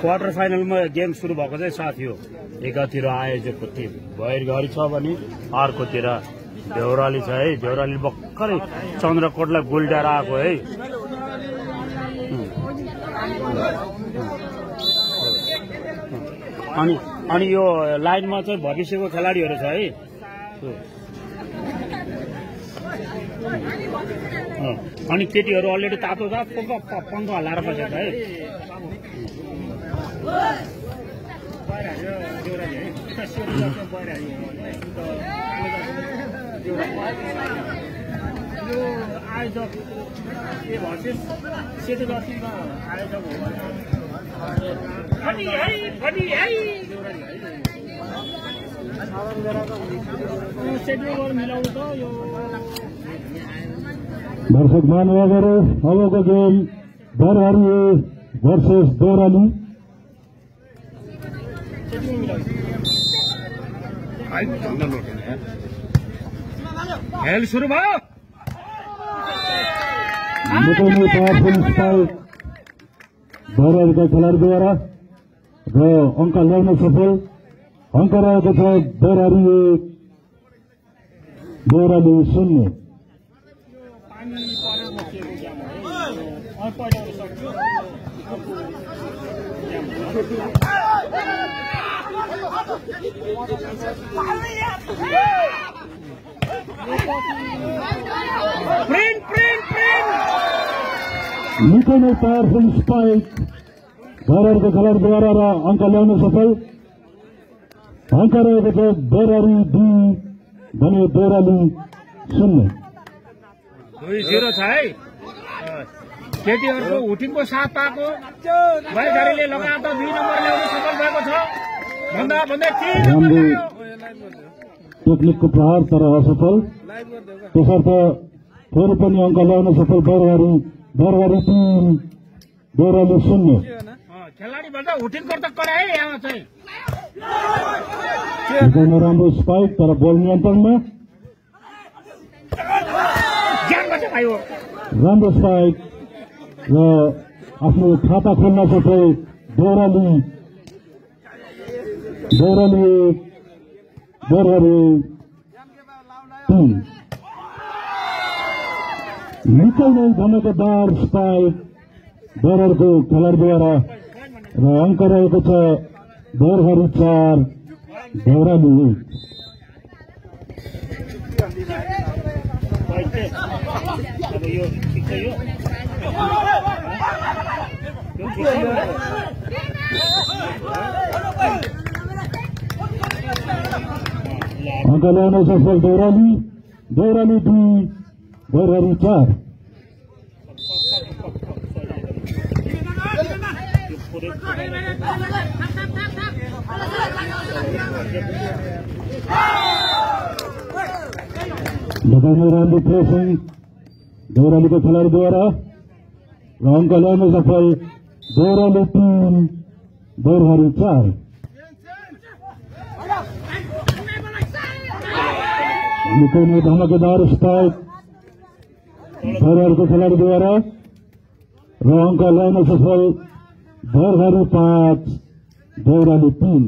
Quarter फाइनलमा game सुरु भएको चाहिँ साथी हो। एकातिर आयोजकको टिम। भैरघरी छ भने अर्कोतिर देउराली छ है। देउराली भर्खरै चन्द्रकोटलाई गोल्डाएर आएको है। अनि अनि यो लाइनमा चाहिँ भविष्यको खेलाडीहरू छ है। अनि केटीहरू अलरेडी तातो छ पङ्ख हल्लाएर बसेको है। यो आयोजक के भर्सेस सेतो आयोजक हो सेड्युल मिलाउनु त यो दर्शक अबको गेम बरहरी भर्सेस दोराली खेल सुरु भयो मुकाउने पावरफुल बरहरीका खेलाडीद्वारा र अङ्क ल्याउन सफल अङ्क रहेको छ बरहरी एक शून्य पानी परेर प्रिन्ट प्रिन्ट प्रिन्ट निकै नै पावरफुल स्पाइक बरहरीको खेलाडीद्वारा र अङ्क ल्याउन सफल अङ्क रहेको छ बरहरी दुई भने दोराली शून्य दुई जिरो छ है केटीहरूको हुटिङको साथ पाएको। भाइघारीले लगाएर त दुई नम्बर ल्याउन सफल भएको छ। राम्रो टेक्निकको प्रहार तर असफल त्यसर्थ फेरि पनि अङ्क ल्याउन सफल बरवारी बरवारी तिन दोराली शून्य अँ, खेलाडी भन्दा हुटिङको त कराए यहाँ चाहिँ निकै राम्रो स्पाइक तर बल नियन्त्रणमा राम्रो स्पाइक र आफ्नो खाता खोल्न सफल दोराली দৌড়ালি দৌড়ালি তিন নিকলময় ধনকদার స్పైక్ దొరర్కు కలర్ ద్వారా అంకర ఒకచ దోర్ హరిచార్ దౌరాలి Thank you. यो। ल, अङ्क ल्याउन सफल देउराली देउराली दुई बरहरी चार लगाउने राम्रो प्रेसिङ देउरालीको खेलाडीद्वारा र अङ्क ल्याउन सफल देउराली तिन बरहरी चार निकोन में धमाकेदार स्टार्ट धरहर खिलाड़ी द्वारा रोहन का लाइन सफल घर में पाँच धैराली तीन।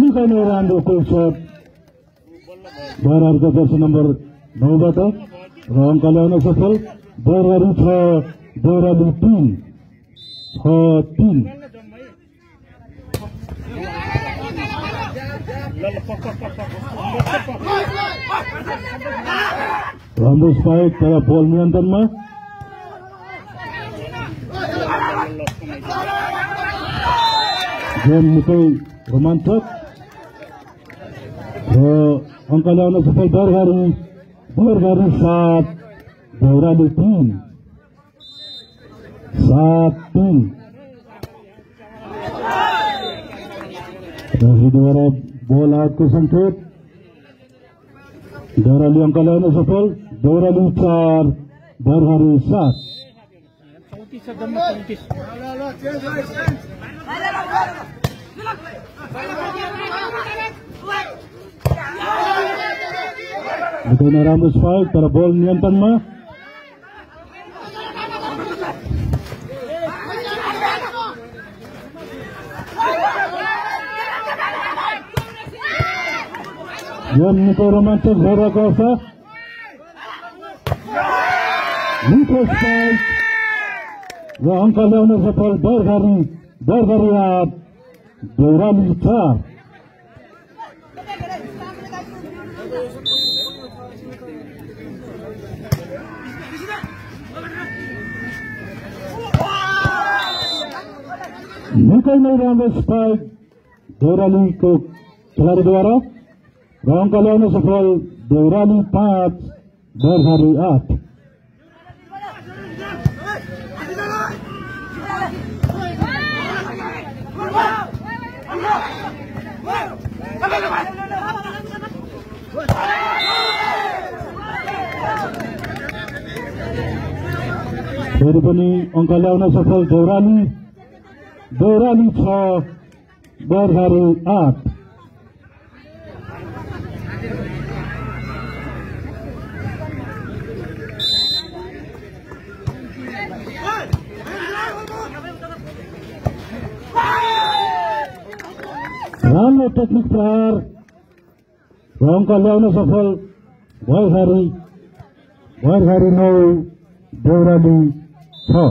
निकोन में रान दो शॉट। सट बरहरको जर्सी नम्बर नौबाट र अङ्क ल्याउन सफल बरहरी छ देउराली तिन छ तिन राम्रो स्पाइक तर गेम निकै रोमाञ्चक र Onkalano Sufay Dorgari, Dorgari सात दौराली तीन। सात तीन। द्वारा बॉल आउट को संकेत। दौराली अंकलानो सफल दौराली चार दौराली सात। पैँतिस छ जम्मा पैँतिस निकै राम्रो स्पाइक तर बल नियन्त्रणमा यो निकै रोमाञ्चक भइरहेको छ मिठो स्पाइक र अङ्क ल्याउन सफल दरघरी दरघरी आठ देउराली नहीं देवराली को खिलाड़ी द्वारा रॉन्ग का सफल देवराली पाँच देवराली आठ। फिर अंक लिया सफल देवराली देउराली छ दरघरी आठ राम्रो टेक्निक प्रहार र अङ्क ल्याउन सफल भयघारी भयघारी नौ देउराली छ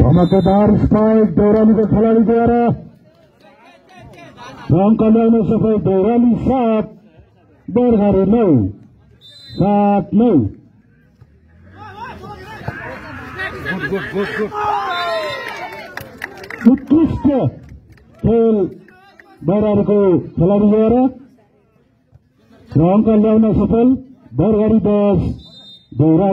धमाकेदार स्पाइक देउरालीको खेलाडीद्वारा र अङ्क ल्याउन सफल देउराली सात बरघारी नौ सात नौ उत्कृष्ट खेल बरारको खेलाडीद्वारा र अङ्क ल्याउन सफल बरघारी दस دورة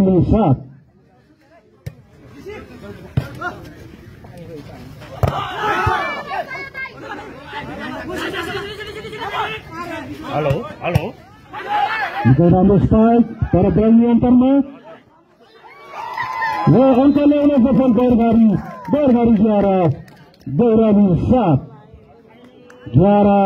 Halo, halo. Dora Mustad, para berani antarma. Wah, unta leona fafal bergari, bergari juara. Dora Mustad. Juara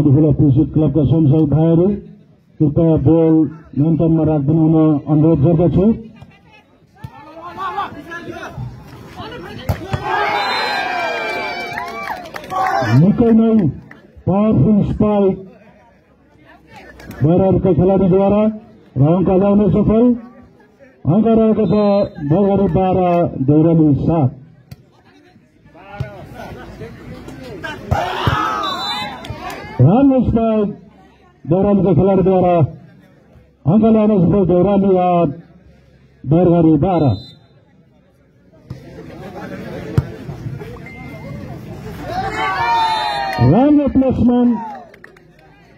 साधुखोला कृषि क्लबका संसद भाइहरू कृपया बल नियन्त्रणमा राखिदिनु हुन अनुरोध गर्दछु। निकै नै पावरफुल स्पाइक भइरहेको खेलाडीद्वारा र अङ्क ल्याउन सफल। अङ्क रहेको छ बगरी बाह्र धौराली सात। Yalnız devrandakiler duvara Ankara'nız bu devran ya dergari dara. Line replacement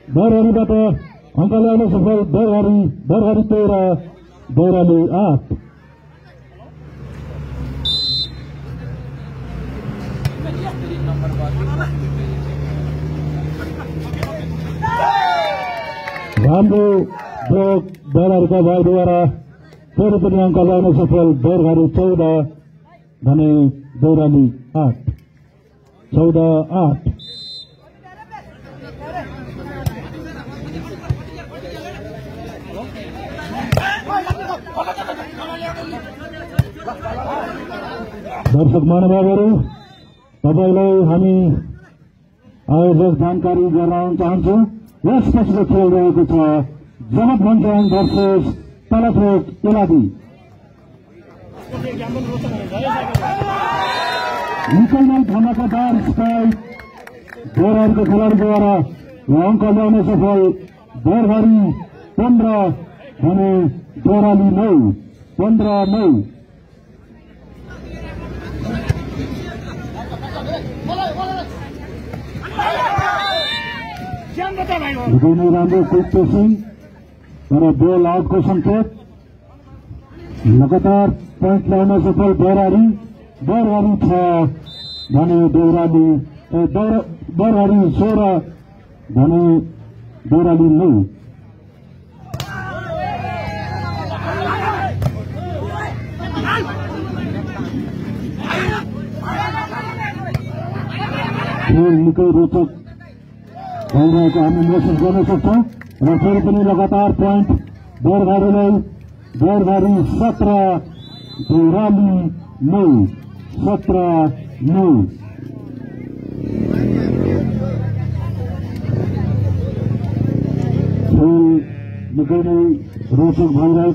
dergari bata Ankara'nız bu at. राम्रो ब्रेक दरहरूका भाइद्वारा फेरि पनि अङ्क ल्याउन सफल देउघरी चौध भने देउराली आठ। चौध आठ। दर्शक महानुभावहरू तपाईँलाई हामी आयोजक जानकारी गराउन चाहन्छौँ। यस पछिको खेल रहेको छ जगत भन्छन् भर्सेस तलफोक इलादी ज्ञापन रोचक हुनेछ है निकै नै धमाकादार स्पाइक गोराहरूको खेलाडीद्वारा अङ्क ल्याउन सफल बोरघरी पन्ध्र भने जोराली नौ पन्ध्र नौ विजय रामदेव सिंह दो आउट को संकेत। लगातार पॉइंट लाने सफल बोरारी। बरहारी छ बरहारी सोलह बोराली सोह्र नौ खेल रोचक रहेगा कि हम इन्वेस्टमेंट कर सकते हैं और लगातार पॉइंट बेरगाड़ी नौ बेरगाड़ी सत्रह नौ सत्र नौ निकल रही रोचक भाई रहे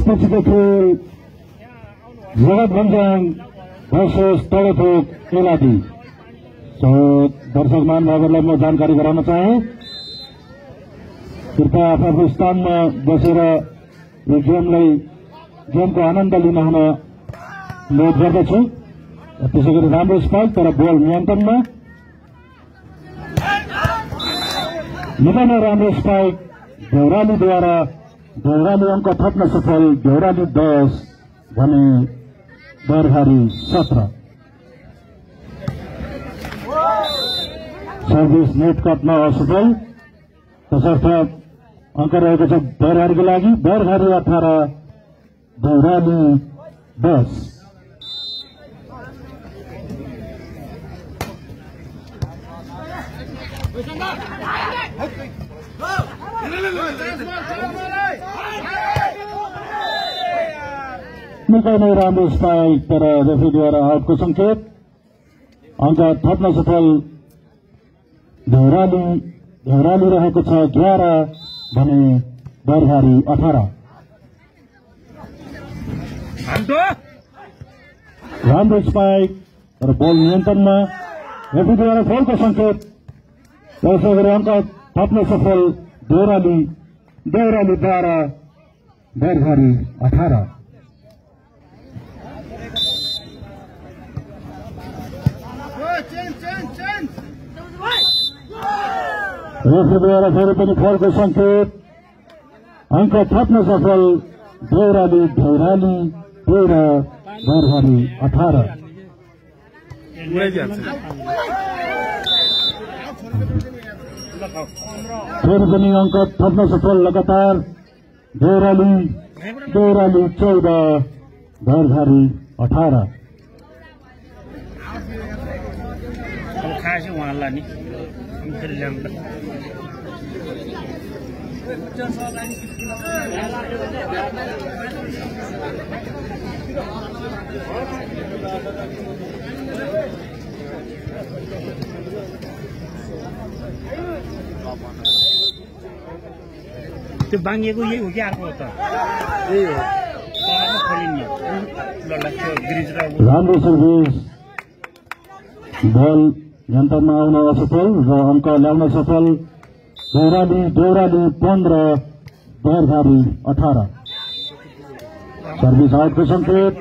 यसपछिको खेल जगत भन्ज्याङ भर्सेस तडथोक एलादी सो दर्शक महानुभावहरूलाई म जानकारी गराउन चाहे कृपया आफ्नो स्थानमा बसेर यो गेमलाई गेमको आनन्द लिन हुन अनुरोध गर्दछु त्यसै गरी राम्रो स्पाइक तर बल नियन्त्रणमा निकै नै राम्रो स्पाइक देउरालीद्वारा देउराली अङ्क थप्न सफल देउराली दस भने बरघारी सत्र सर्भिस नेट कटमा असफल तसर्थ अङ्क रहेको छ बरघारीको लागि बरघारी अठार देउराली दस निकै नै राम्रो स्पाइक तर रेफ्रीद्वारा आउटको सङ्केत अङ्क थप्न सफल धौराली धौराली रहेको छ एघार भने बरघारी अठार राम्रो स्पाइक तर बल नियन्त्रणमा रेफ्रीद्वारा फोलको सङ्केत त्यसै गरी अङ्क थप्न सफल देउराली देउराली बाह्र बरघारी अठार रेफ्रीद्वारा फेरि पनि फलको सङ्केत अङ्क थप्न सफल देउराली धौराली तेह्र बरघारी अठार फेरि पनि अङ्क थप्न सफल लगातार देउराली देउराली चौध घरघारी अठार खाएपछि उहाँलाई नि अनि फेरि ल्याउनु त त्यो बाङ्गिएको यही हो कि अर्को हो त यही हो खोलिने ल ल त्यो ब्रिज र ऊ- राम्रो सर्भिस बल यन्त्रमा आउन असफल र अङ्क ल्याउन सफल देउराली देउराली पन्ध्र बरघारी अठार सर्भिस आउटको सङ्केत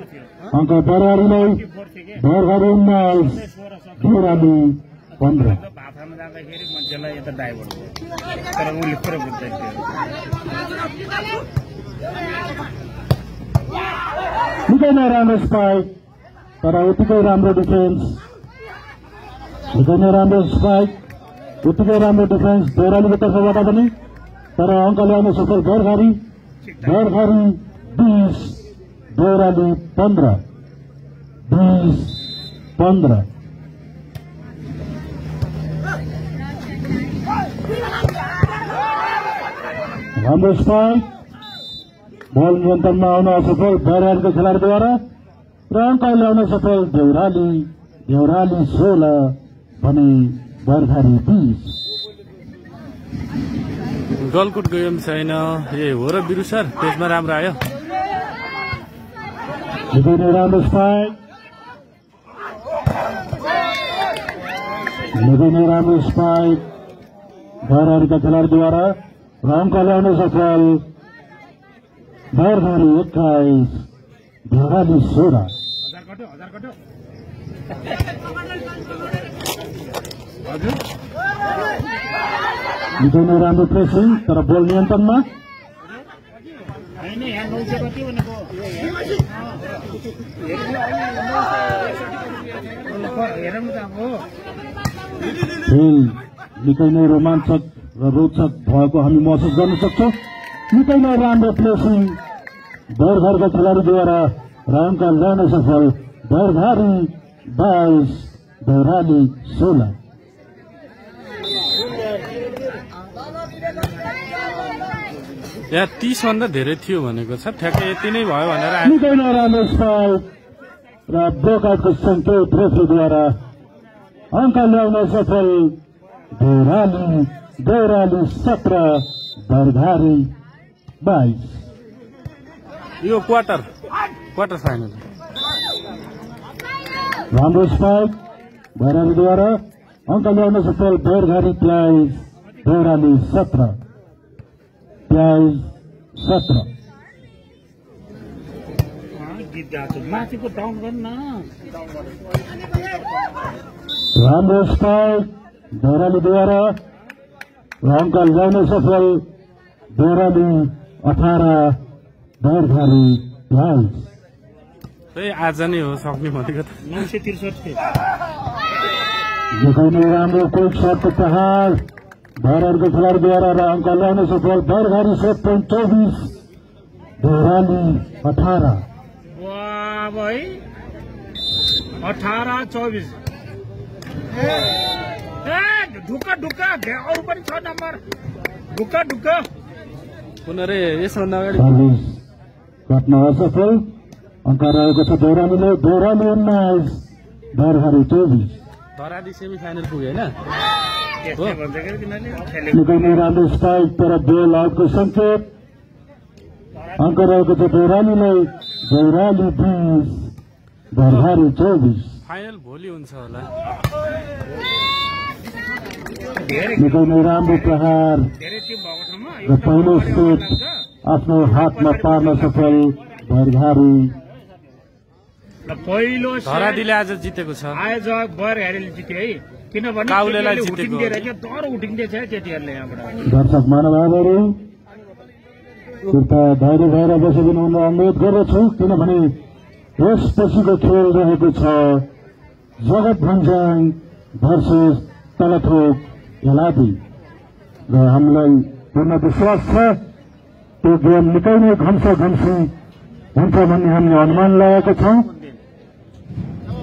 अङ्क बरघारीलाई बरघारी उन्नाइस देउराली पन्ध्र निकै नै राम्रो स्पाइक तर उत्तिकै राम्रो डिफेन्स निकै नै राम्रो स्पाइक उत्तिकै राम्रो डिफेन्स देउरालीको तर्फबाट पनि तर अङ्क ल्याउन सफल गरघारी गरघारी बिस देउराली पन्ध्र बिस पन्ध्र राम्रो स्पाइक बल नियन्त्रणमा आउन असफल बरालको खेलाडीद्वारा र अङ्क ल्याउन सफल देउराली देउराली सोह्र भने बर्खारी बिस। गलकुट गयो पनि छैन? ए हो र बिरु सर त्यसमा राम्रो आयो। राम्रो स्पाइक निकै नै राम्रो स्पाइक खेलाडीद्वारा र अङ्क ल्याउन सफल। एक्काइस सोह्र। हजार निकै नै राम्रो प्रेसिङ तर बल नियन्त्रणमा। खेल निकै नै रोमाञ्चक र रोचक भएको हामी महसुस गर्न सक्छौँ। निकै नै राम्रो प्लेसिङ भरघरका खेलाडीद्वारा र अङ्क ल्याउन सफल भरघारी बाइस भैराली सोह्र यहाँ तिसभन्दा धेरै थियो भनेको छ। ठ्याक्कै यति नै भयो भनेर निकै नै राम्रो स्पाइक र ब्रेकआउटको सङ्केत रेफ्रीद्वारा अङ्क ल्याउन सफल भैराली गैराली सत्र भरघारी बाइस। यो क्वार्टर क्वार्टर फाइनल। राम्रो स्पाइक भैरालीद्वारा अङ्क ल्याउन सफल बेरघारी प्लाइज बेराली सत्र। प्लाइज सत्र राम्रो स्पाइक बेरालीद्वारा र अङ्क ल्याउन सफल बेराली अठार बेरघारी प्लाइज ए आज नै हो सक्ने भनेको त। नौ सय त्रिसठी राम्रो कोट भारत के खिलाड़ी द्वारा राम कल्याण से बॉल बैरघारी से पॉइंट चौबीस देहराली अठारह वाह भाई चौबीस ढुका ढुका और ढुका ढुका रहेको छ दौरालीले दौराली उन्नाइस दरहारी चौबिस धराली सेमी फाइनल पुग्यो होइन खेलेको निकै नै राम्रो स्ट्राइक तर बेल आउटको सङ्केत अङ्क रहेको छ बेरालीलाई बेराली बिस बेरघारी चौबिस। फाइनल भोलि हुन्छ होला। निकै नै राम्रो प्रहार र पहिलो सेट आफ्नो हातमा पार्न सफल भरघारी र पहिलो सेट धरालीले आज जितेको छ। आयोजक बर हेरेले जित्यो है। किनभने डर हुटिङ्दे छ केटीहरूले यहाँबाट? दर्शक महानुभावहरू कृपया धैर्य भएर बसिदिनु हुन अनुरोध गर्दछु किनभने यसपछिको खेल रहेको छ जगत भन्ज्याङ भर्सेस तलथोक एलादी र हामीलाई पूर्ण विश्वास छ त्यो गेम निकै नै घम्सा घम्सी हुन्छ भन्ने हामीले अनुमान लगाएका छौँ।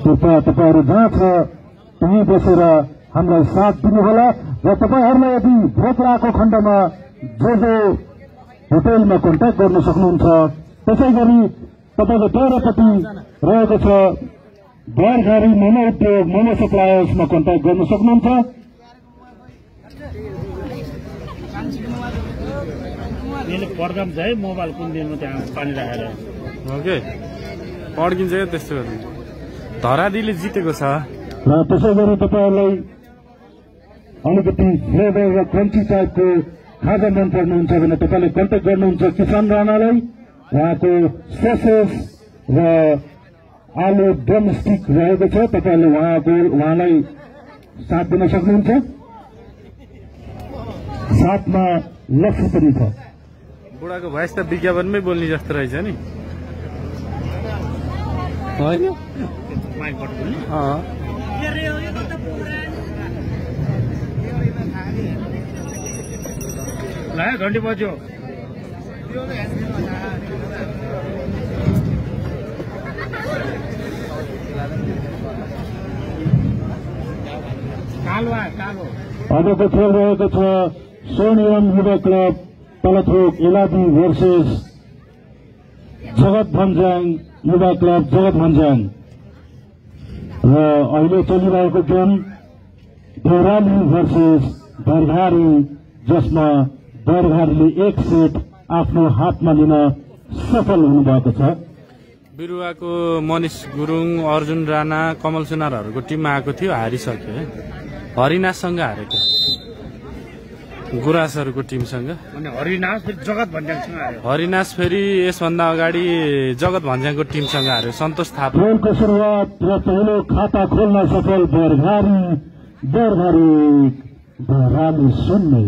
कृपया तपाईँहरू जहाँ छ त्यहीँ बसेर हामीलाई साथ दिनुहोला र तपाईँहरूलाई यदि भोक लागेको खण्डमा जो जो होटेलमा कन्ट्याक्ट गर्न सक्नुहुन्छ त्यसै गरी तपाईँको तेह्रपट्टि रहेको छ। बरघारी मोमो उद्योग मोमो सप्लायर्समा कन्ट्याक्ट गर्न सक्नुहुन्छ। छ है मोबाइल कुन दिनमा त्यहाँ पानी राखेर। हो कि पड्किन्छ क्या त्यस्तो धरालीले जितेको छ। र त्यसै गरी तपाईँहरूलाई अलिकति फ्लेभर र क्रन्ची टाइपको खाजा मन पर्नुहुन्छ भने तपाईँले कन्ट्याक्ट गर्नुहुन्छ किसान राणालाई उहाँको ससेस र आलु ड्रम स्टिक रहेको छ तपाईँले उहाँको उहाँलाई साथ दिन सक्नुहुन्छ। साथमा लक्ष्य पनि छ। बुढाको भएस त विज्ञापनमै बोल्ने जस्तो रहेछ नि। होइन। ल घन्टी बज्यो खेल रहेको छ सोनियम युवा क्लब तलथोक इलादी भर्सेस जगत भन्ज्याङ युवा क्लब जगत भन्ज्याङ। र अहिले चलिरहेको गेम देउराली भर्सेस बरघारी जसमा बरघारीले एक सेट आफ्नो हातमा लिन सफल हुनुभएको छ। बिरुवाको मनिष गुरुङ अर्जुन राणा कमल सुनारहरूको टिममा आएको थियो हारिसक्यो है। हरिनाथसँग हारेको गुराँसहरूको टिमसँग अनि हरिनाथ फेरि जगत भन्ज्याङसँग फेरि यसभन्दा अगाडि जगत भन्ज्याङको टिमसँग हार्यो सन्तोष थापा खेलको सुरुवात र पहिलो खाता खोल्न सफल बरघारी बरघारी बराली शून्य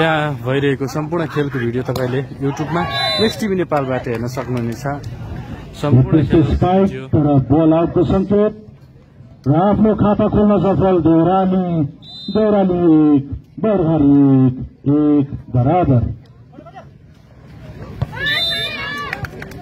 यहाँ भइरहेको सम्पूर्ण खेलको भिडियो तपाईँले युट्युबमा नेक्स्ट टिभी नेपालबाट हेर्न सक्नुहुनेछ। सम्पूर्ण बल आउटको सङ्केत र आफ्नो खाता खोल्न सफल देउराली देउराली एक बरघारी एक एक बराबर।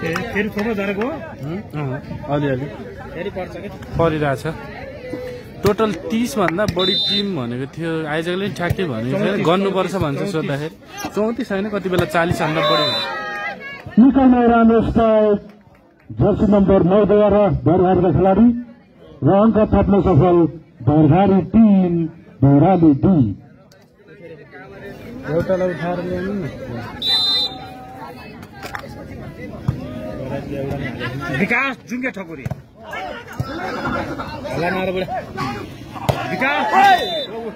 फेरि हुँ? अँ, अलिअलि फेरि पर्छ कि? परिरहेछ। टोटल तिसभन्दा बढी टिम भनेको थियो। आयोजकले नि ठ्याक्कै भनेको थियो। गर्नुपर्छ भन्छ सोद्धाखेरि। चौतिस होइन कति बेला चालिसभन्दा बढी हुन्छ। निकै राम्रो जर्सी नम्बर नौद्वारा बरघारीका खेलाडी र अङ्क थप्न सफल बरघारी तिन देउराली दुई एउटालाई विकास जुङ्गे ठकुरी। विकास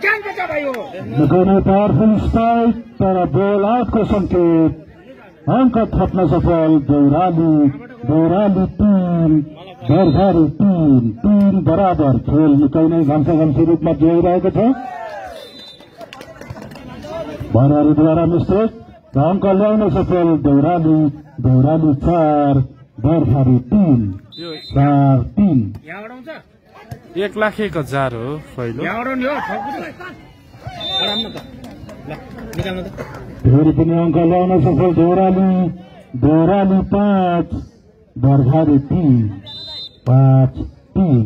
क्या बच्चा भाइ हो निकै नै पावरफुल स्ट्राइक तर बल आउटको सङ्केत। अङ्क थप्न सफल देउराली देउराली तिन बरघारी तिन तिन बराबर खेल निकै नै घम्सा घम्सी रूपमा जोइरहेको छ। बरघारीद्वारा मिस्टेक। अङ्क ल्याउन सफल देउराली देउराली चार बरघारी तिन चार तिन एक लाख एक हजार हो पहिलो। फेरि पनि अङ्क ल्याउन सफल देउराली देउराली पाँच बरघारी तिन पाँच तिन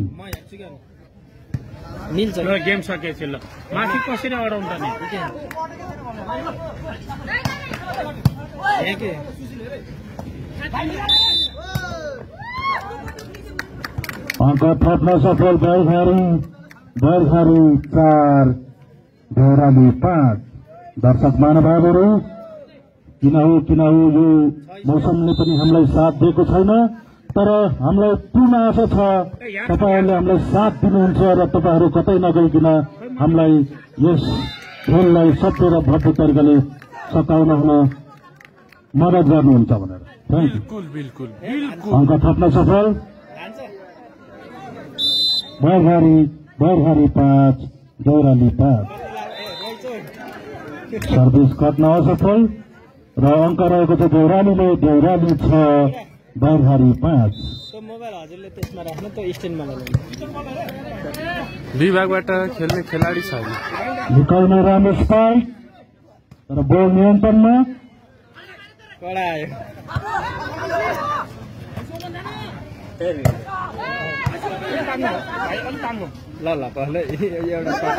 मिल्छ। ल गेम सकिएपछि ल। माथि कसरी अडाउनु त नि। अङ्क थप्न सफल बरघारी बरघारी चार देउराली पाँच। दर्शक महानुभावहरू किन हो किन हो यो मौसमले पनि हामीलाई साथ दिएको छैन। तर हामीलाई पूर्ण आशा छ। तपाईँहरूले हामीलाई साथ दिनुहुन्छ र तपाईँहरू कतै नगइकन हामीलाई यस खेललाई सत्य र भव्य तरिकाले सताउन हुन मद्दत गर्नुहुन्छ भनेर। अङ्क थप्न सफल? बरघारी बरघारी पाँच देउराली पाँच। सर्भिस कट्न असफल र अङ्क रहेको छ देउरालीले देउराली छ। बरघारी पाँच। विभागबाट खेल्ने खेलाडी छ अहिले। निकै नै राम्रो स्पाइक तर बल नियन्त्रणमा। कडा आयो ल ल पहिला एउटा shot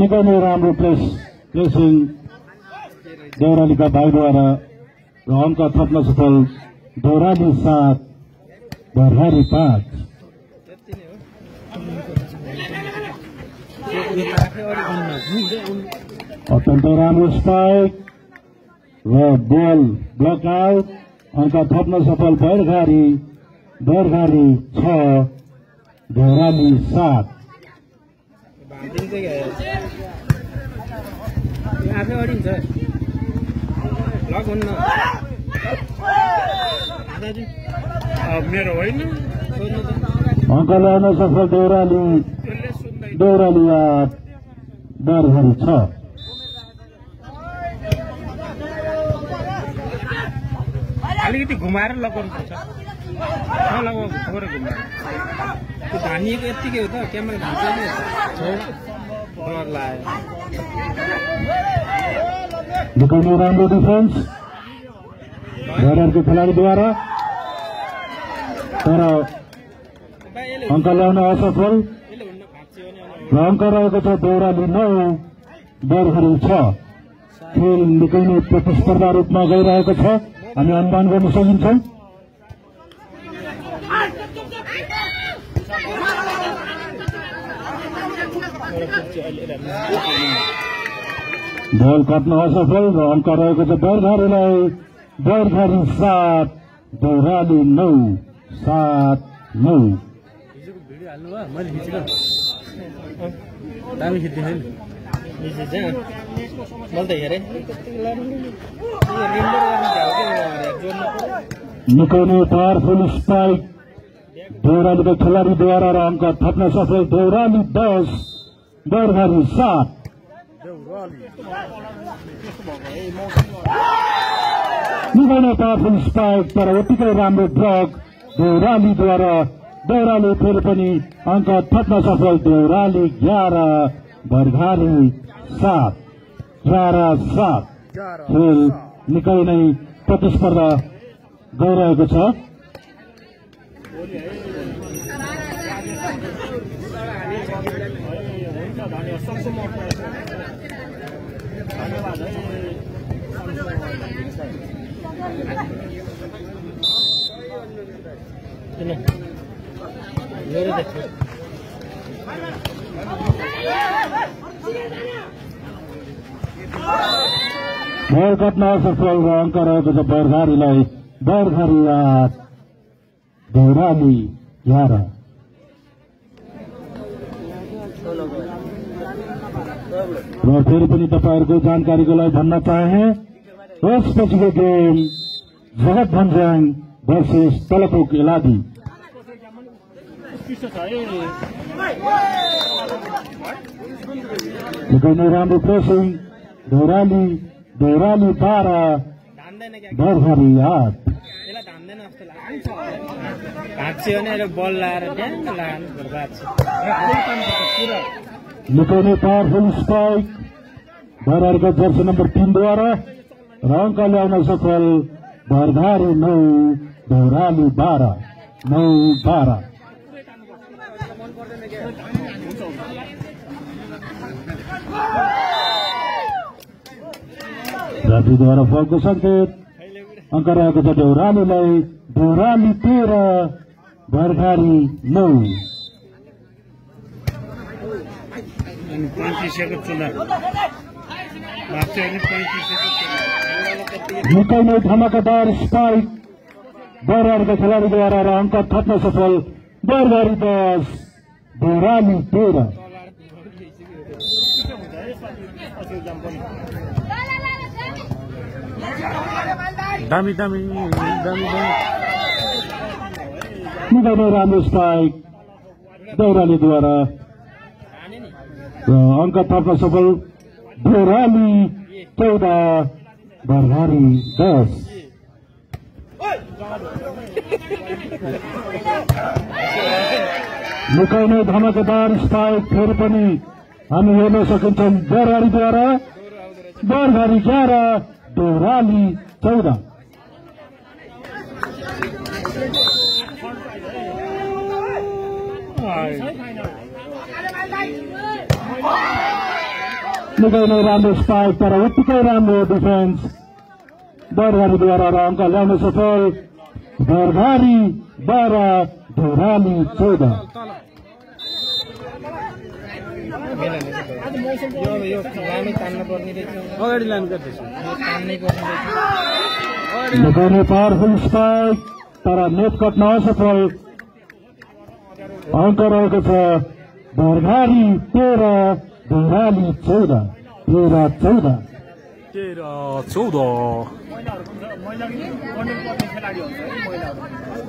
निकै नै राम्रो प्लेस प्लेसिङ देउरालीका भाइद्वारा। र अङ्क थप्न सफल देउराली सात बरघारी पाँच। अत्यन्तै राम्रो स्पाइक र बल ब्लक आउट अङ्क थप्न सफल बरघारी बरघारी छ देउराली सात। आफै अडिन्छ लक हुन्न दाजु मेरो होइन। सोध्नु त। अङ्क ल्याउन सफल देउराली देउराली बरघारी छ अलिकति घुमाएर लगाउनु पर्छ। लगाउ थोरै घुमाएर। त्यो धानिएको यत्तिकै हो त क्यामेरा भित्र डर लाग्यो। दुकानी रामो डिफेंस बैरर के खिलाड़ी द्वारा तर अंक ल्याउन असफल अंक अङ्क रहेको छ दौरा नौ दौर छ खेल निकलने प्रतिस्पर्धा रूप में गई हमें अनुमान कर सकता Thank. बल काट्न असफल र अङ्क रहेको छ बर्खारीलाई। बर्खारी सात देउराली नौ सात नौ। हिजोको भिडियो हाल्नु भयो मैले खिचेको दामी खिच्दै थिएँ नि निश्चित चाहिँ मैले त हेरेँ। यो रिम्बर गर्ने भ्याउ के जोड्नु पऱ्यो निकै नै पावरफुल स्पाइक देउरालीको खेलाडीद्वारा र अङ्क थप्न सफल देउराली दस बर्खारी सात। पावरफुल स्पाइक तर उत्तिकै राम्रो ड्रग देउरालीद्वारा देउराली फेरि पनि अङ्क थप्न सफल देउराली एघार बर्घारी सात एघार सात खेल निकै नै प्रतिस्पर्धा गइरहेको छ मेरे देखो ಮೇಲ್ಕಟ್ನಾಸಸ್ವಾಮಿಗಳ ಅಂಕರಾಯದ ಬೇರ್ಗಾರಿಲ ಬೇರ್ಗಾರಿಲ ದೇವರಾಲಿ ಯಾರ र फेरि पनि को भन्न चाहे यस game Jagat Bhanjang versus Telefok Eladi. Kegeneran repressing Dorali Dorali para Berhariat. लुकाउने पावरफुल स्पाइक भारहरूको जर्सी नम्बर तीनद्वारा र अङ्क ल्याउन सफल भरधार नौ दोहरालू बारा नौ बारा राजू द्वारा फॉग संकेत अंकर छ ढौरालीलाई ढौराली तेह्र नौ निकै नै धमाकादार spike Berarti selalu juara angkat kata sepol berarti bos berani pura. Dami dami dami dami. Mudah berani strike berani juara. Angkat kata sepol. निकै नै धमाकेदार स्पाइक फेरि पनि हामी हेर्न सकिन्छौँ बरवारीद्वारा बरघारी एघार देउराली चौध निकै नै राम्रो स्पाइक तर उत्तिकै राम्रो डिफेन्स बरघारीद्वारा र अङ्क ल्याउन सफल. बरघारी बाह्र देउराली चौध यो यो लामै तान्न पर्ने रहेछ यो अगाडि लानु गर्दैछ तान्नै पर्ने रहेछ निकै नै पावरफुल स्पाइक तर नेट कट्न असफल अङ्क रहेको छ बरघारी तेह्र देउराली चौध तेह्र चौध तेह्र चौध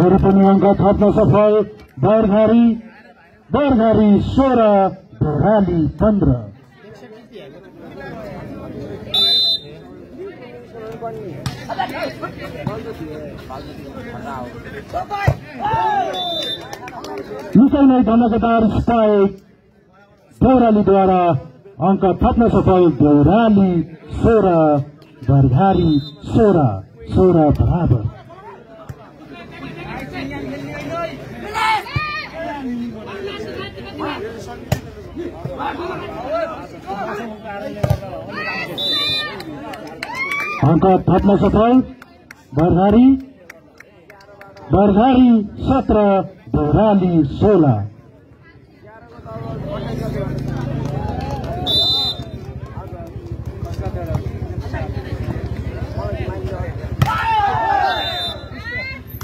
फेरि पनि अङ्क थप्न सफल बर्घारी बर्घारी सोह्र देउराली पन्ध्र निकै नै धमाकेदार स्पाइक देउरालीद्वारा अङ्क थप्न सफल देउराली सोह्र बर्घारी सोह्र सोह्र बराबर अङ्क थप्न सफल बर्घारी बर्घारी सत्र देउराली सोह्र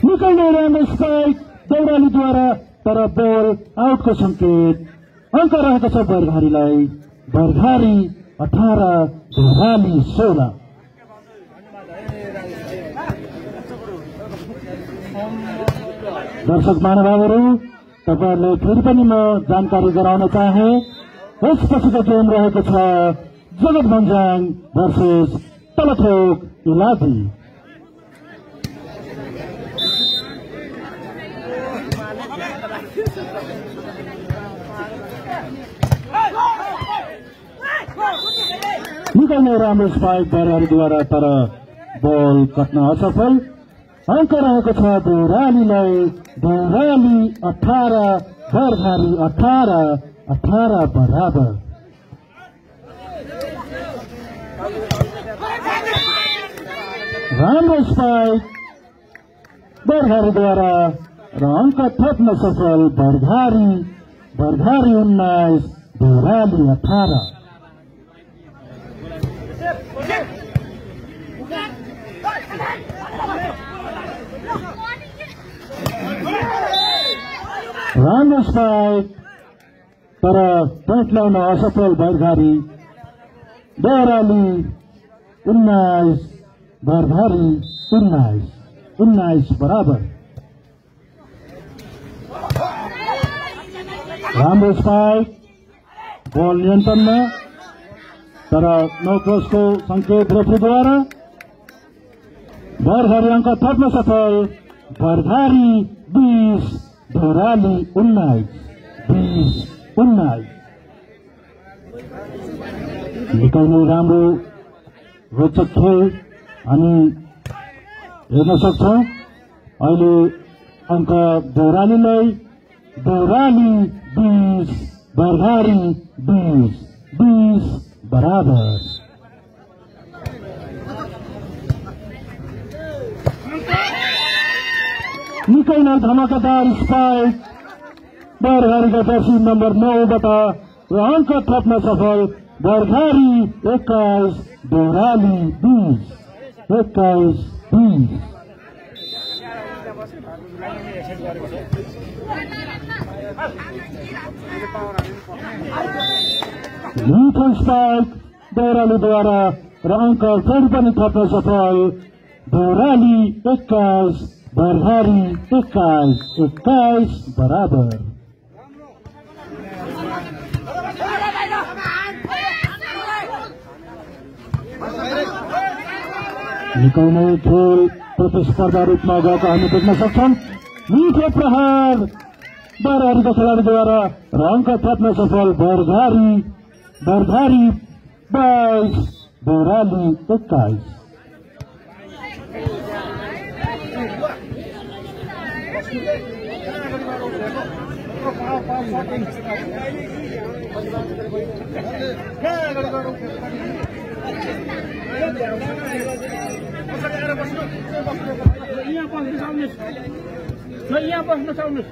निकै नै राम्रो स्पाइक दौडालीद्वारा तर बल आउटको सङ्केत अङ्क रहेको छ बर्घारीलाई बर्घारी अठार देउराली सोह्र दर्शक महानुभावहरू तपाईँहरूले फेरि पनि म जानकारी गराउन चाहे यसपछिको गेम रहेको छ जगत भन्जाङ भर्सेस तलथोक इलादी निकै नै राम्रो स्पाइक बरारीद्वारा तर बल कट्न असफल। अङ्क रहेको छ देउराली अठार बर्घारी अठार अठार बराबर थप्न सफल बर्घारी बर्घारी उन्नाइस देउराली अठार राम्रो स्पाइक तर पोइन्ट ल्याउन असफल बर्घारी देउराली उन्नाइस बर्घारी उन्नाइस उन्नाइस बराबर। राम्रो स्पाइक बल नियन्त्रणमा तर नो क्रसको सङ्केत रेफ्रीद्वारा बर्घारी अङ्क थप्न सफल बर्घारी बिस राम्रो रोचक खेल हामी हेर्न सक्छौँ अहिले अङ्क देउरालीलाई देउराली बिस बर्घारी बिस बिस बराबर निकै नै धमाकेदार स्पाइक बर्घारीका जर्सी नम्बर नौबाट र अङ्क थप्न सफल बर्घारी एक्काइस देउराली बिस एक्काइस बिस मिठो स्पाइक देउरालीद्वारा र अङ्क फेरि पनि थप्न सफल देउराली एक्काइस बरहारी एक्काइस एक्काइस बराबर निकै नै खेल प्रतिस्पर्धा रूपमा गएको हामी देख्न सक्छौँ मिठो प्रहार बरहारीका खेलाडीद्वारा र अङ्क थप्न सफल बरघारी बरघारी बाइस देउराली एक्काइस यहाँ बस्नु सक्नुहोस् ल यहाँ बस्नु सक्नु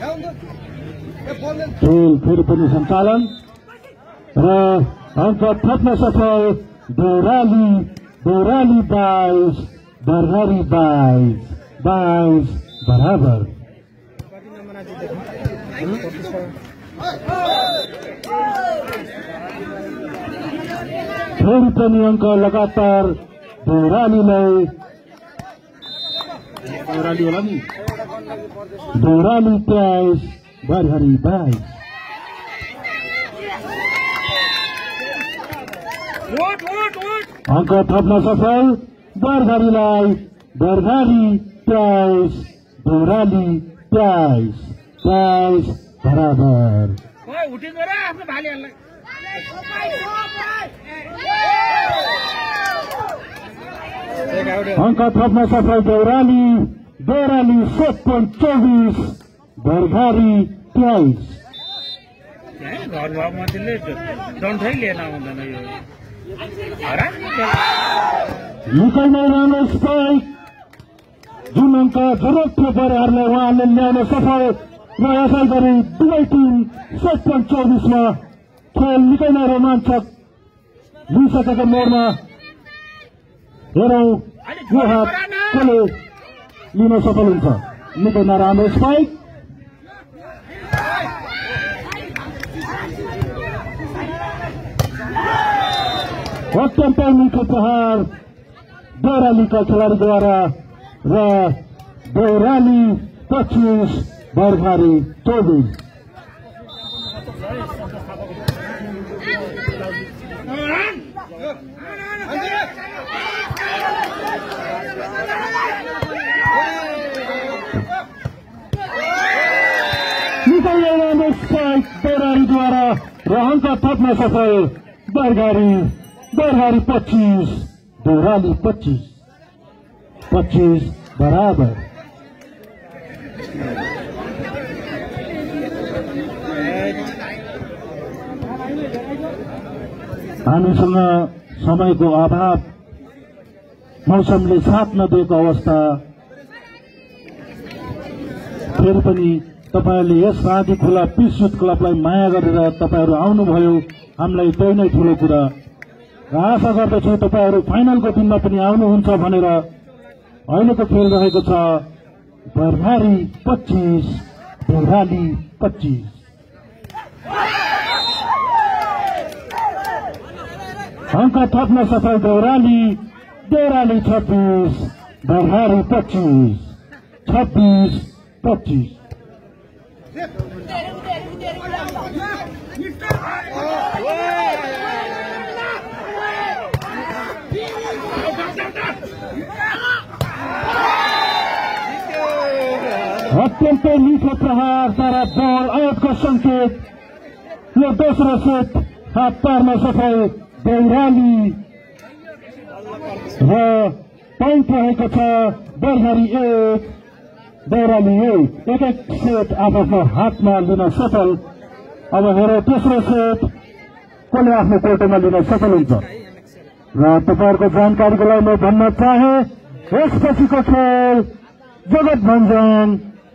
यहाँ खेल फेरि पनि सञ्चालन र सफल देउराली देउराली बाइस बरहारी बाइस बाइस बराबर। फेरि पनि अङ्क लगातार देउरालीलाई देउराली होला नि तेइस Bari hari bari. Angka tabla safal, Bardari live, Bardari prize, Borali prize, prize barabar. Woi, udah ngerah, apa balik lagi? अंका थपना सफल दौराली दौराली सत्पन चौबीस बरघारी तेइस घर भएको मान्छेले डन्ठै आउँदैन यो। जुन अङ्क जरुरत थियो बरहरूलाई उहाँले ल्याउन सफल र यसै गरी दुवै टिम सात पोइन्ट चौबिसमा खेल निकै नै रोमाञ्चक लिइसकेको मोडमा हेरौँ यो हात कसले लिन सफल हुन्छ? निकै नराम्रो स्पाइक। वाक्य पानीको पहाड बरालीका खेलाडीद्वारा द्वारा बौराली पच्चिस बर्खारी चौबिस। निकल राम्रो द्वारा, रहन का अङ्क में सफल बरगारी बरघारी पच्चिस देउराली पच्चिस। पच्चिस बराबर। हामीसँग समयको अभाव मौसमले साथ नदिएको अवस्था। फेरि पनि तपाईँहरूले यस राँधी खोला पिस क्लबलाई माया गरेर तपाईँहरू आउनुभयो। हामीलाई त्यही नै ठुलो कुरा। र आशा गर्दछु तपाईँहरू फाइनलको दिनमा पनि आउनुहुन्छ भनेर अहिलेको खेल रहेको छ। बर्भारी पच्चिस देउराली पच्चिस। अङ्क थप्न सफल देउराली देउराली छब्बिस बर्भारी पच्चिस छब्बिस पच्चिस। अत्यन्तै मिठो प्रहार तर बल आउटको सङ्केत यो दोस्रो सेट हात पार्न सफल देउराली र पोइन्ट रहेको छ बरघरी एक देउराली एक एक एक सेट आफ्नो हातमा लिन सफल अब हेरौँ तेस्रो सेट कसले आफ्नो कोर्टमा लिन सफल हुन्छ र तपाईँहरूको जानकारीको लागि म भन्न चाहे यसपछिको खेल जगत भञ्जन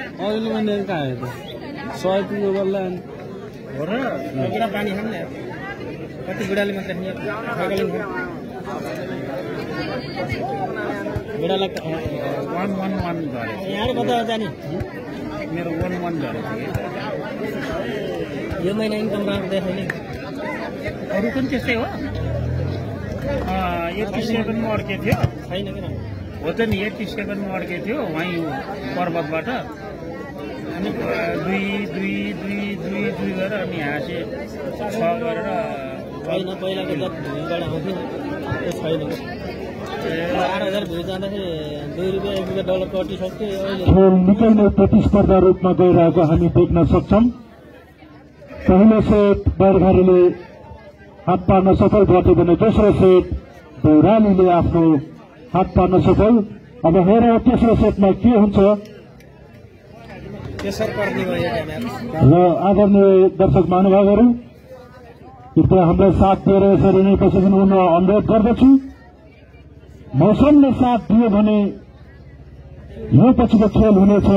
अघिल्लो महिना कहाँ आयो त सय पुग्यो बल्ल हो र पानी खाने न कति बुढाले मात्र बुढालाई वान वान वान झरे यहाँ कता जाने मेरो वान वान झरे यो महिना इन्कम राम्रो देखाउने अरू पनि त्यस्तै हो एट्टी सेभेनमा अड्केको थियो छैन हो त नि एट्टी सेभेनमा अड्केको थियो वहीँ पर्वतबाट अनि दुई दुई दुई दुई दुई गरेर अनि हाँसे छ गरेर छैन पहिलाको जति भुइँबाट आउँथ्यो। नि त्यो छैन। बाह्र हजार भुइँ जाँदाखेरि दुई रुपियाँ एक रुपियाँ डलर कटिसक्थ्यो अहिले खेल निकै नै प्रतिस्पर्धा रूपमा गइरहेको हामी देख्न सक्छौँ। पहिलो सेट बरघारीले हात पार्न सफल गर्थ्यो भने दोस्रो सेट दौरालीले आफ्नो हात पार्न सफल। अब हेरौँ तेस्रो सेटमा के हुन्छ? र आदरणीय दर्शक महानुभावहरू कृपया हामीलाई साथ दिएर यसरी नै प्रशिक्षण हुन अनुरोध गर्दछु। मौसमले साथ दियो भने यो पछिको खेल हुनेछ।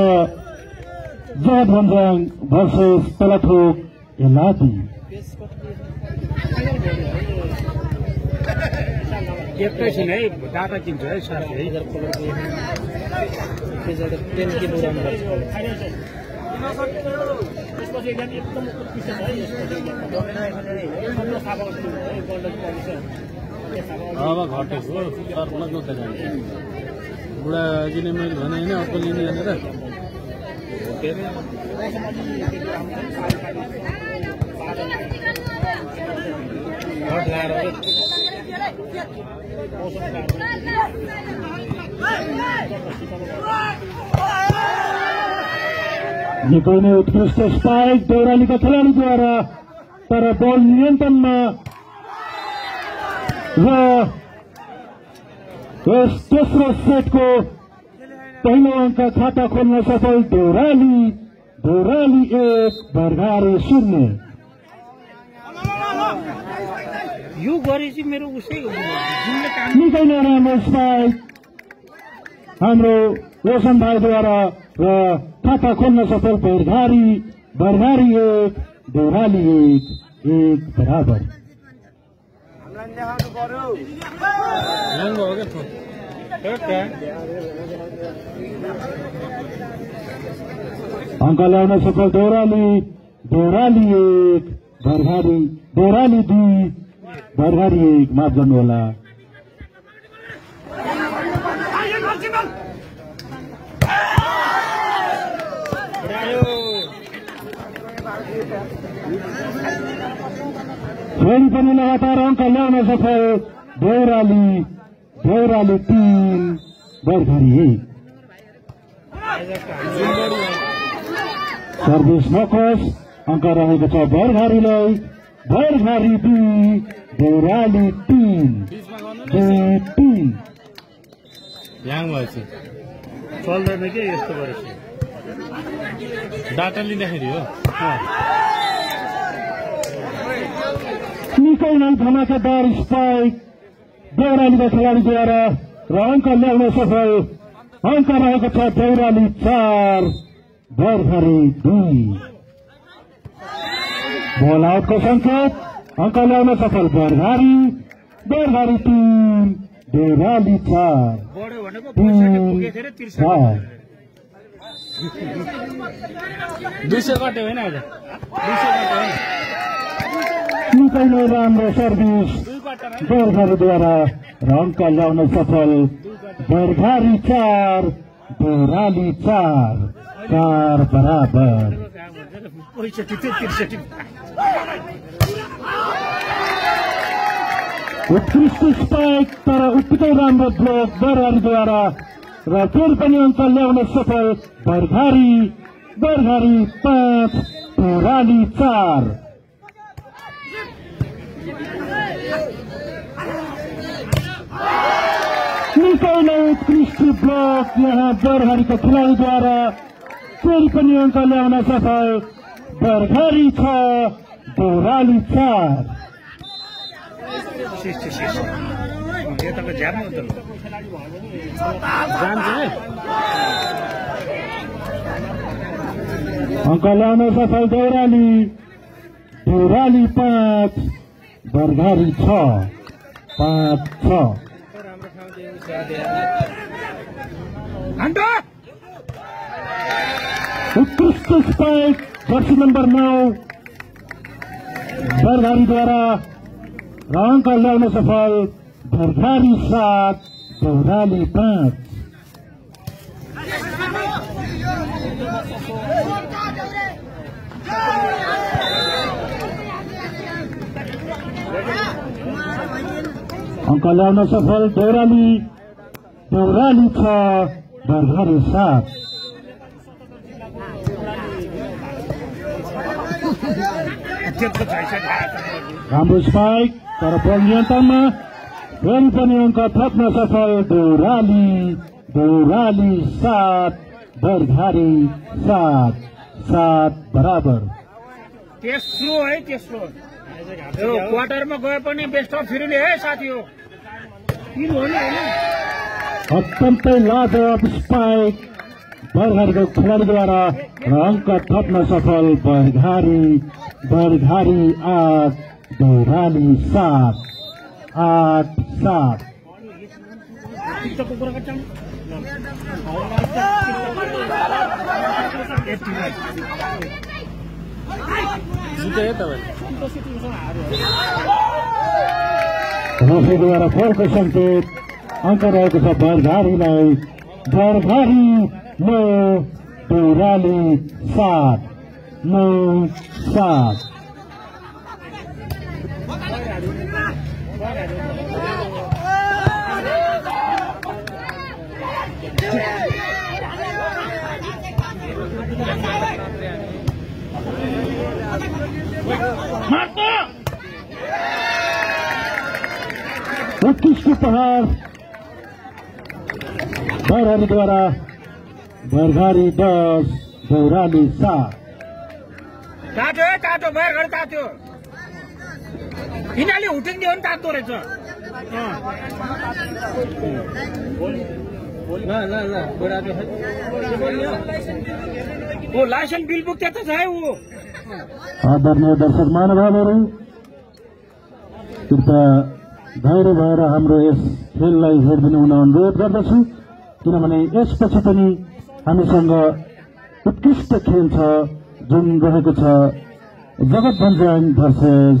जगत भन्ज्याङ भर्सेस तलथोक एलादी एकैछिन है डाटा किन्छु है साथी उडाउनुपर्छ अब घटेको बुढा मैले भने होइन अप्पल लिने भनेर। भोट लाएर निकै नै उत्कृष्ट स्पाइक दौरालीका खेलाडीद्वारा तर बल नियन्त्रणमा र यस तेस्रो सेटको पहिलो अङ्क खाता खोल्न सफल दौराली दौराली एक भरघारे शून्य। यो गरेपछि मेरो उसै निकै नै राम्रो हाम्रो रोशन भाइद्वारा र खाता खोल्न सफल भरघारी भरघारी एक दौराली एक एक बराबर। अङ्क ल्याउन सफल दौराली दौराली एक भरघारी दौराली दुई एक माफ गर्नुहोला फेरि पनि लगातार अङ्क ल्याउन सफल दौराली दौराली तिन भरघारी एक। सर्भिस नकस अङ्क रहेको छ भरघारीलाई भरघारी दुई दौराली तिन तिन ह्याङ भएपछि चल्दैन के यस्तो गरेपछि डाटा लिँदाखेरि हो निकै नै धमाकेदार स्पाइक दौरालीका खेलाडीद्वारा र अङ्क ल्याउन सफल अङ्क रहेको छ दौराली चार। भरघारी दुई बल आउटको सङ्केत अङ्क ल्याउन सफल भरघारी भरघारी तिन दौराली चार दुई सय कट्यो होइन निकै राम्रो सर्भिस बरघारीद्वारा र अङ्क ल्याउन सफल। बरघारी चार दोराली चार। चार बराबर। उत्कृष्ट स्पाइक तर उत्तिकै राम्रो ब्लक बरघारीद्वारा र फेरि पनि अङ्क ल्याउन सफल बरघारी बरघारी पाँच दोराली चार निकै नै उत्कृष्ट ब्लक यहाँ बरघारीको खेलाडीद्वारा फेरि पनि अङ्क ल्याउन सफल बर्घरी छ देउराली चार अंकल सिक्स यो सफल दौराली दौराली पाँच बर्धारी छ उत्कृष्ट स्पाइक जर्सी नंबर नौ बर्धारीद्वारा र अङ्क ल्याउन सफल बरघारी सात देउराली पाँच अङ्क ल्याउन सफल देउराली देउराली छ बरघारी सात त्यत्रो छैछ राम्रो स्पाइक तर बल नियन्त्रणमा फेरि पनि अङ्क थप्न सफल देउराली देउराली सात बरघारी सात सात बराबर तेस्रो है तेस्रो क्वार्टरमा गए पनि बेस्ट अफ फिरिने है साथी हो अत्यन्तै लाजवाब स्पाइक बरघारीको खेलाडीद्वारा र अङ्क थप्न सफल बरघारी बरघारी आठ दोराली सात, आठ, सात। द्वारा फोर क्वेश्चन सेट अंक रहेको छ भरभारीलाई भरभारी नौ दोराली सात, नौ सात। मारता पहाड़? द्वारा बरघारी दस दौराली सात काटो काटो घर काटो यिनीहरूले हुटिङ दियो भने तातो रहेछ ओ लाइसेन्स बिल बुक त्यता छ है. ऊ आदरणीय दर्शक महानुभावहरू कृपया धैर्य भएर हाम्रो यस खेललाई हेरिदिनु हुन अनुरोध गर्दछु। किनभने यसपछि पनि हामीसँग उत्कृष्ट खेल छ जुन रहेको छ जगत भञ्जाङ भर्सेस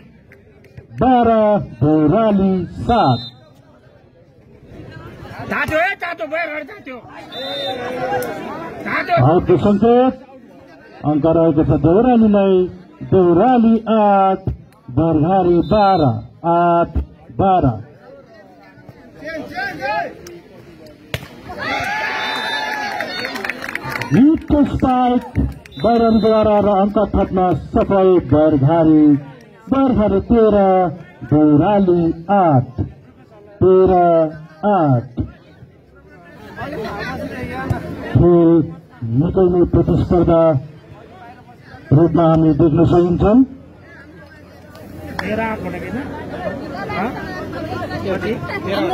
बारह बोराली सात भारत संकेत अंक रहे दौराली नई दौराली आठ बरघारी बारह आठ बारा यूथ स्पाइक बैरम द्वारा अंक थप्न सफल बरघारी बरघारी तेह्र देउराली आठ तेह्र आठ खेल निकै प्रतिस्पर्धा रूपमा हामी देख्न सकिन्छौँ तेह्र आठ भनेको होइन हाँ? कति? अनि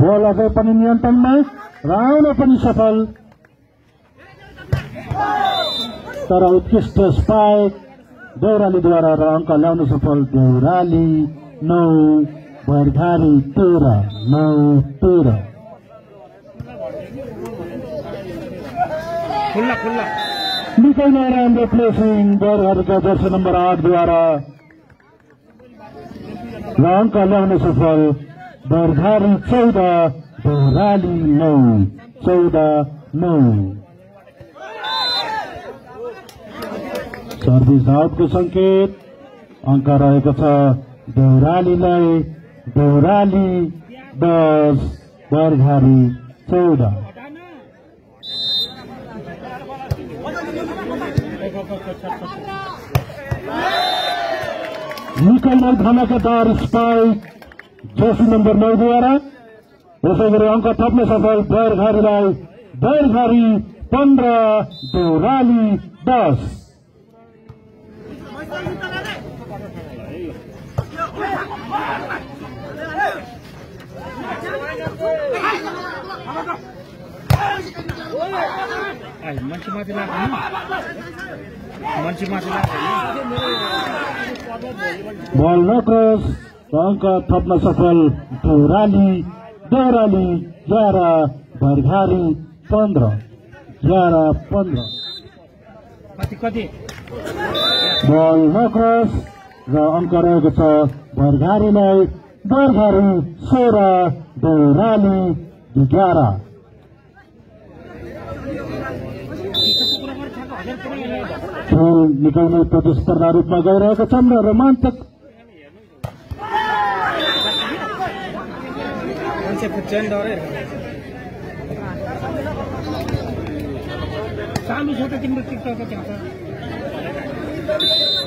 हो बल अझै पनि नियन्त्रणमा र आउन पनि सफल तर उत्कृष्ट स्पाइक देउरालीद्वारा र अङ्क ल्याउन सफल देउराली नौ बरघारी तेह्र नौ तेह्र खुल्ला खुल्ला निकै नै राम्रो प्लेसिङ बरघारीका दर्शन नम्बर आठद्वारा र अङ्क ल्याउन सफल बर्घारी चौध देउराली नौ चौध नौ सर्भिस आउटको सङ्केत अङ्क रहेको छ देउरालीलाई देउराली दस बर्घारी चौध निकलमा धमाकेदार स्पाइक दोषी नंबर नौ द्वारा उसे अंक थप्ने सफल बैरघारी राई बैरघारी पंद्रह देवराली दस। बॉल नक्रॉस र अङ्क थप्न सफल देउराली देउराली एघार बैरघारी पन्ध्र एघार पन्ध्र बल नक्रस र अङ्क रहेको छ बरघारीलाई बरघारी सोह्र देउराली एघार खेल निकाल्ने प्रतिस्पर्धा रूपमा गइरहेका छन् र रोमाञ्चक त तिम्रो टिकटक त्यहाँ त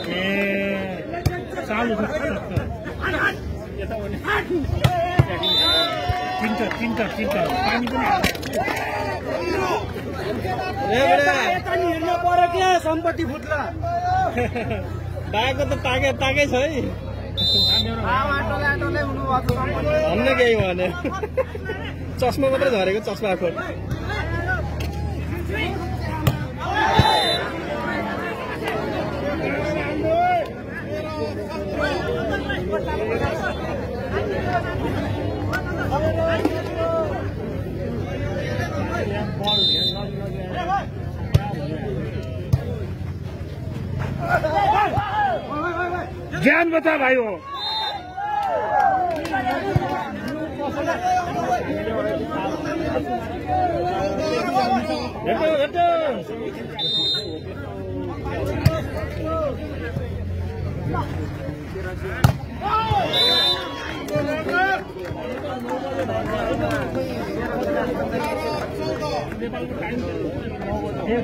ए चालु छ। चिन्छ चिन्छ चिन्छ पानी पनि सम्पत्ति फुट्ला त तागे तागै छ है। भन्ने केही भने चस्मा मात्रै झरेको चस्मा खोट ज्यान बचा भाइ हो हेटो हेटो ए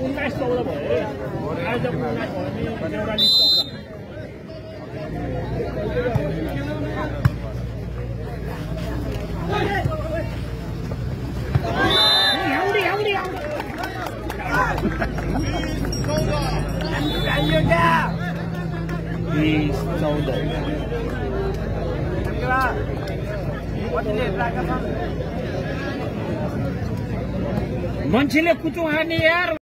应该收了吧？按照应该收的，没有让你收的。Hãy subscribe cho kênh Ghiền Mì बिस चौध मान्छेले कुचो हाने यार